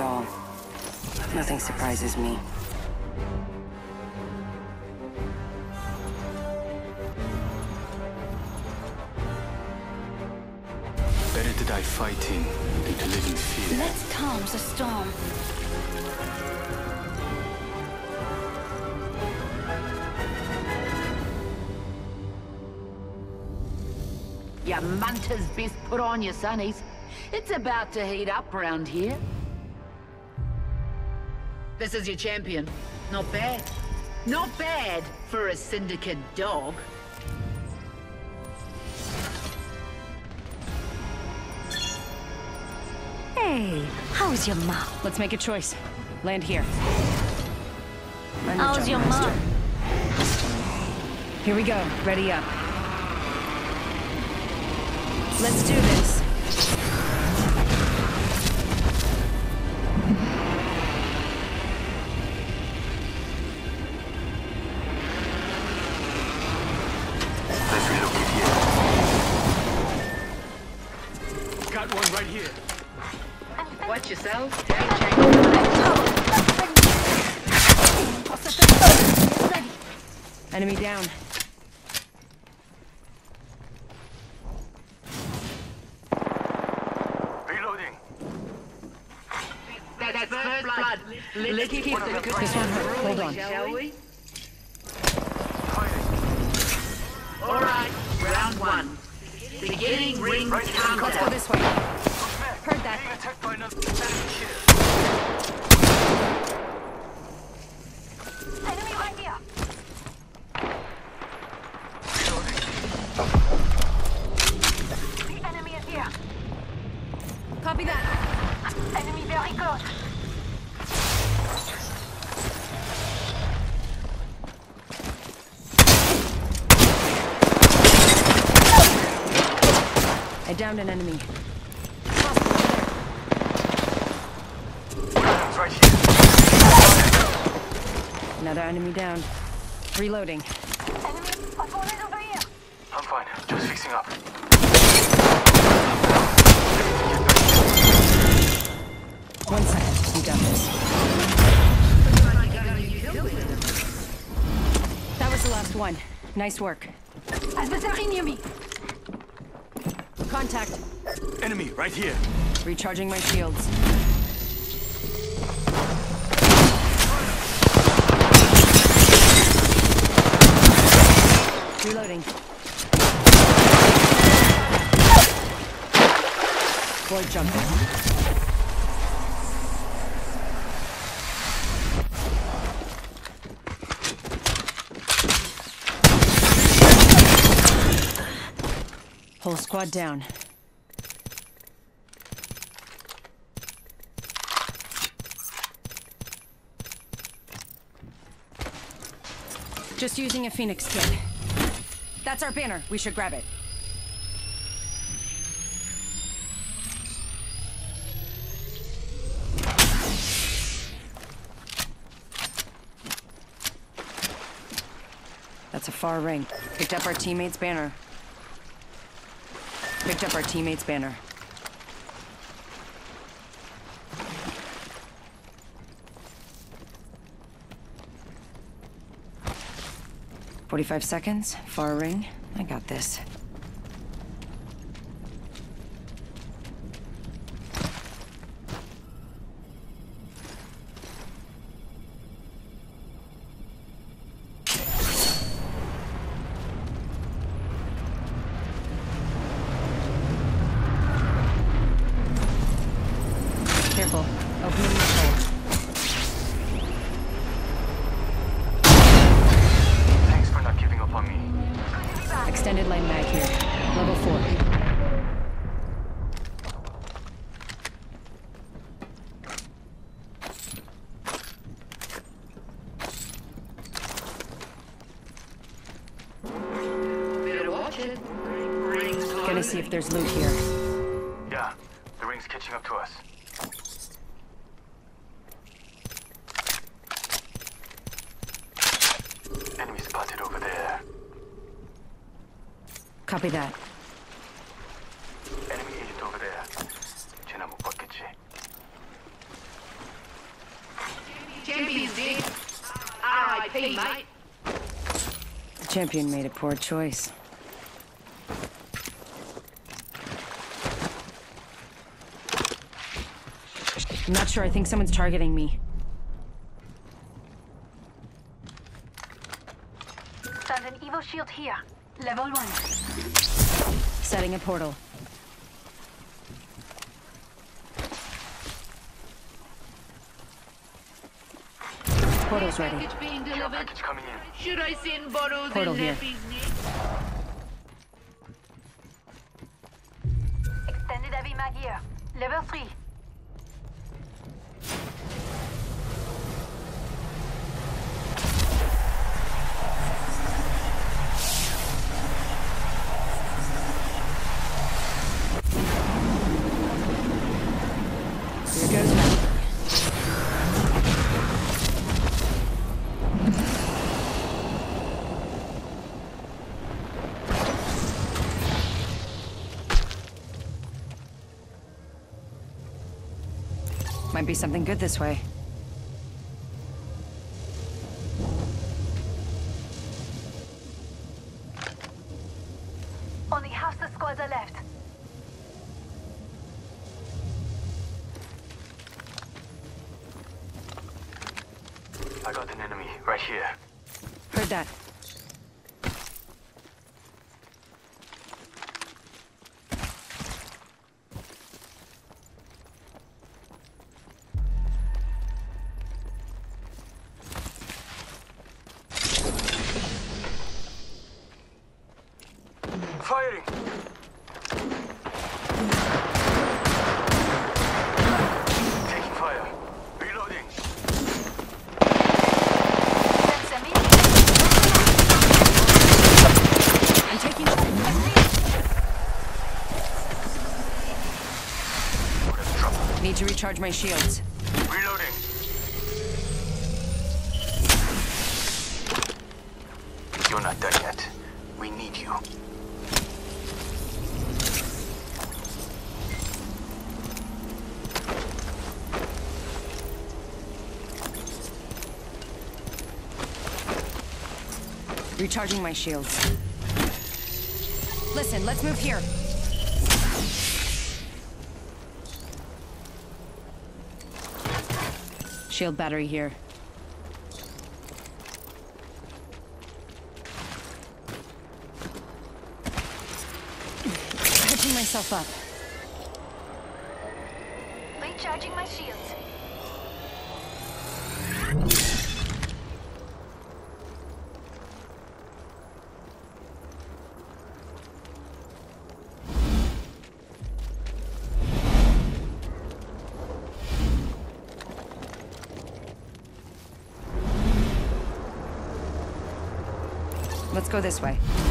seen it all. Nothing surprises me. Better to die fighting than to live in fear. Let's calm the storm. Your munter's best put on your sunnies. It's about to heat up round here. This is your champion. Not bad. Not bad for a syndicate dog. Hey, how's your mom? Let's make a choice. Land here. How's your Jumpmaster. mom? Here we go. Ready up. Let's do this. Down. Reloading. That's first blood. Let's keep the good This one hurt. Hold on. shall we? All right, round one. Beginning ring Let's go this way. Heard that. Being attacked by another enemy here. Enemy right here. The enemy is here. Copy that. Enemy very close. I downed an enemy. Right here. Another enemy down. Reloading. Enemy, opponent over here. I'm fine. Just fixing up. One second. You got this. That was the last one. Nice work. Adversary near me. Contact. Enemy right here. Recharging my shields. Reloading. Boy jumping. Whole squad down. Just using a Phoenix kit. That's our banner. We should grab it. That's a far ring. Picked up our teammate's banner. Picked up our teammate's banner. Forty-five seconds. Far ring. I got this. Careful. Opening the hole. Thanks for not giving up on me. Extended lane mag here. Level four. Better watch it. Rings Gonna see if there's loot here. Yeah, the ring's catching up to us. Enemy spotted over there. Copy that. Enemy agent over there. 쟤나 못 봤겠지? Champion's dead. R.I.P., mate. The champion made a poor choice. I'm not sure. I think someone's targeting me. Found an Evo shield here. Level 1. Setting a portal. Portal's ready. Package being delivered. Package coming in. Should I send bottles Portal and here. nappies next? Extended heavy mag here. Level 3. Be something good this way. Only half the squads are left. I got an enemy right here. Heard that. Firing! Taking fire. Reloading. That's a me. I'm taking. Need to recharge my shields. Reloading. You're not done yet. We need you. Recharging my shields. Listen, let's move here. Shield battery here. Catching myself up. Recharging my shields. Let's go this way.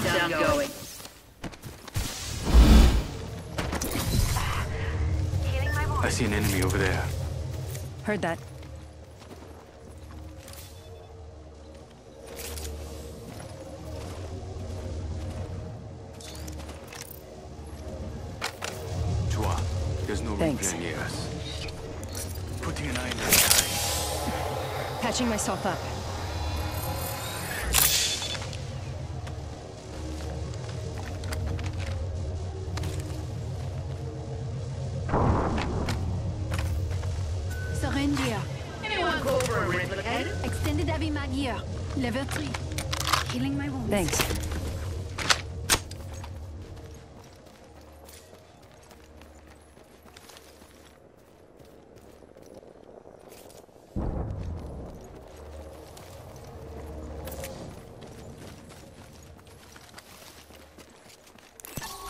Get that countdown going. Healing I see an enemy over there. Heard that. Chua, there's no Thanks. replay near us. Putting an eye in the sky. Patching myself up.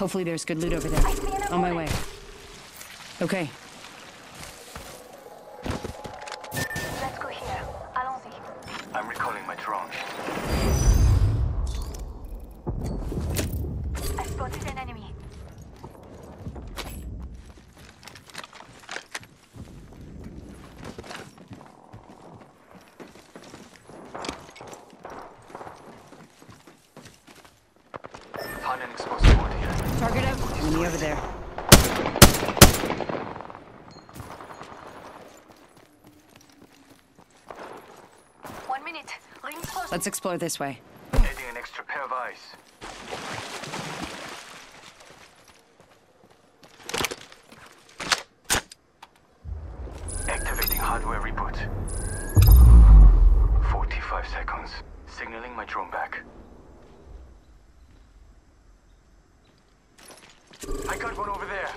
Hopefully there's good loot over there. I see an On my way. Okay. Let's go here. Allons-y. I'm recalling my drone. I spotted an enemy. Found an explosive board here. Target out. Enemy over there. One minute. Let's explore this way. Adding an extra pair of eyes. Activating hardware reboot. 45 seconds. Signaling my drone back. I got one over there.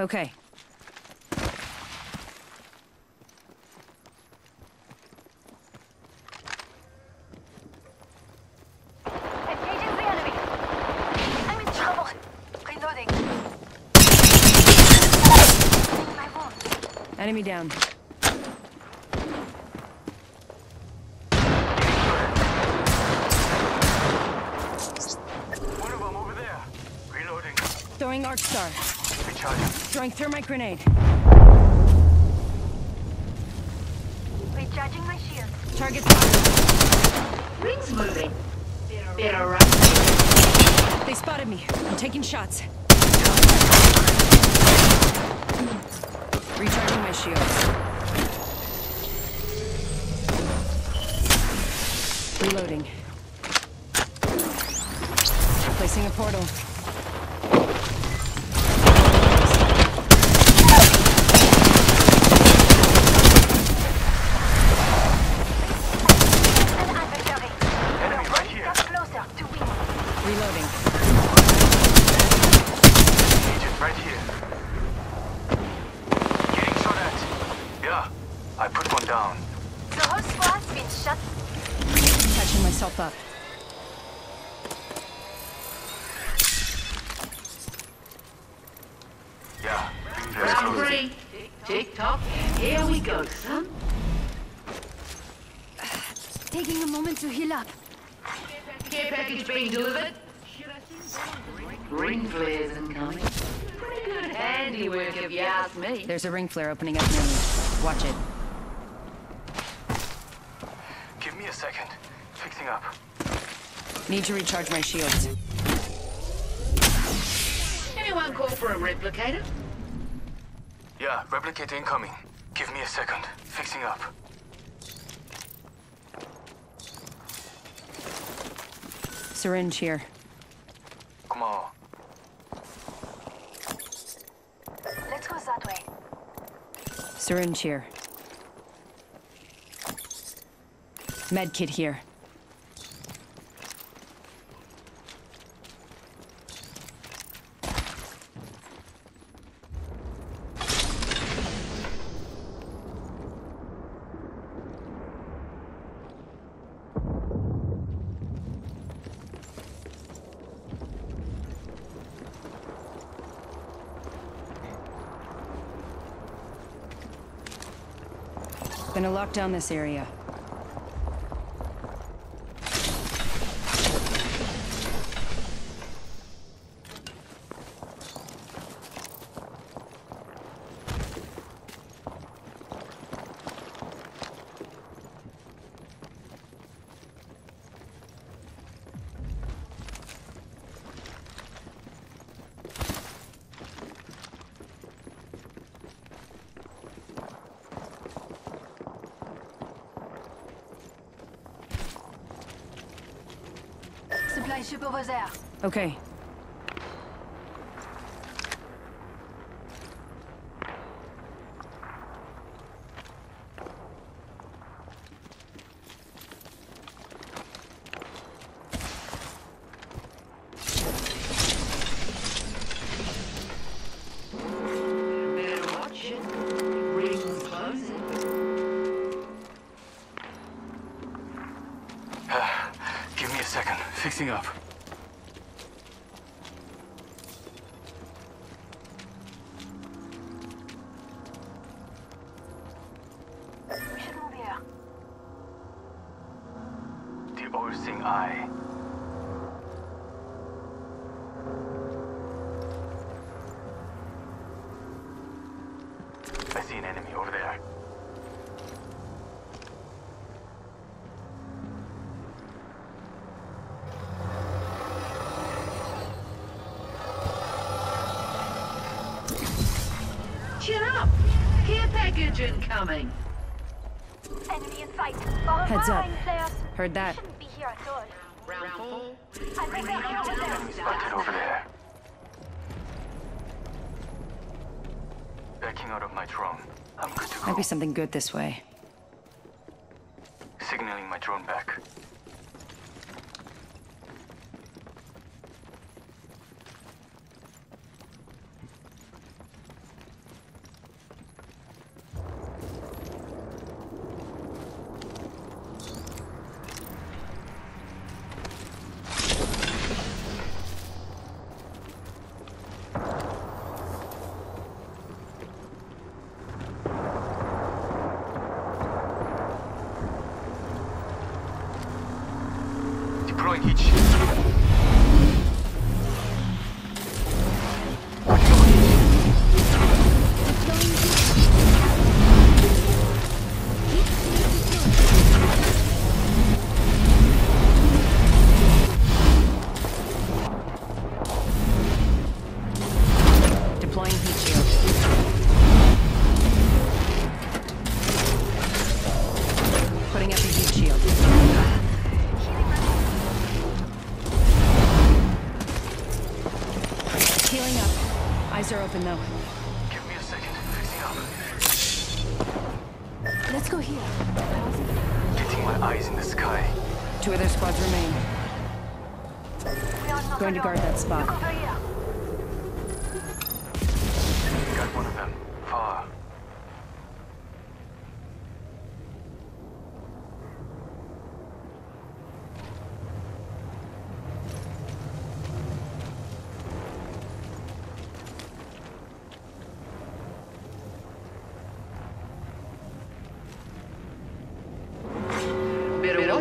Okay. Engaging the enemy. I'm in trouble. Reloading. Enemy down. One of them over there. Reloading. Throwing arc star. Recharging. Throwing thermite grenade. Recharging my shield. Target spotted. Rings moving. Better run. They spotted me. I'm taking shots. Recharging my shields. Reloading. Placing a portal. An adversary. Enemy right here. Step closer to win. Reloading. Agent right here. Getting shot at. Yeah, I put one down. The whole squad's been shot. Catching myself up. Yeah, let's Round close. three. Tick tock. Here we go, son. Taking a moment to heal up. Care package being delivered. Ring flares incoming. Pretty good handiwork if you ask me. There's a ring flare opening up near me. Watch it. Give me a second. Fixing up. Need to recharge my shields. Anyone call for a replicator? Yeah, replicate incoming. Give me a second. Fixing up. Syringe here. Come on. Let's go that way. Syringe here. Medkit here. Gonna lock down this area. Okay. Give me a second. Fixing up. all-seeing eye. I see an enemy over there. Chin up! Care package incoming! Enemy in sight. Fall Heads up. behind, players. Heard that. Shouldn't be here at all. Round four. I think they're over there. Spotted over there. Backing out of my drone. I'm good to go. Might be something good this way.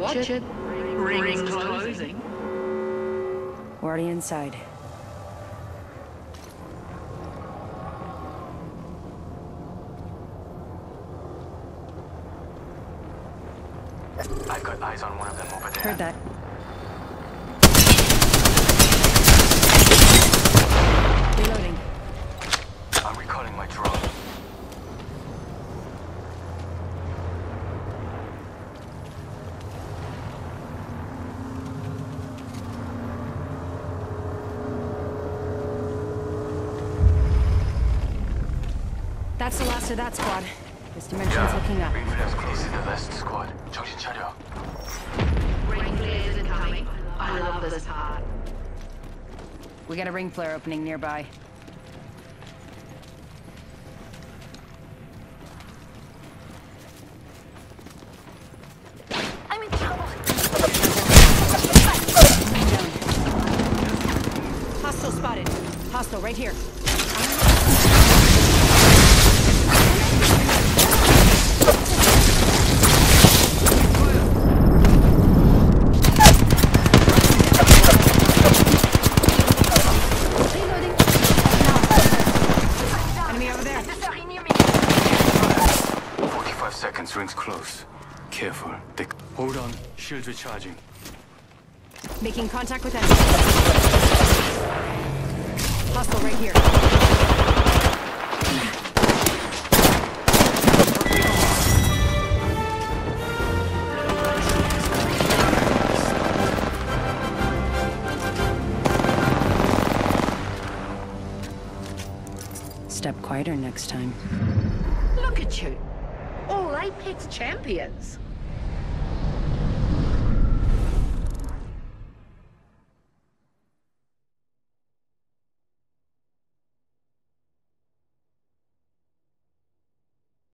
Watch it. Ring's closing. We're already inside. I've got eyes on one of them over there. Heard that. Reloading. I'm recalling my drone That's the last of that squad. This dimension's looking up. Reinforce close. This is the last squad. 정신 차려. Ring flares incoming. I love this part. We got a ring flare opening nearby. I'm in trouble. Down. Hostile spotted. Hostile right here. Shields recharging. Making contact with enemy. Hostile right here. Step quieter next time. Look at you. All Apex champions.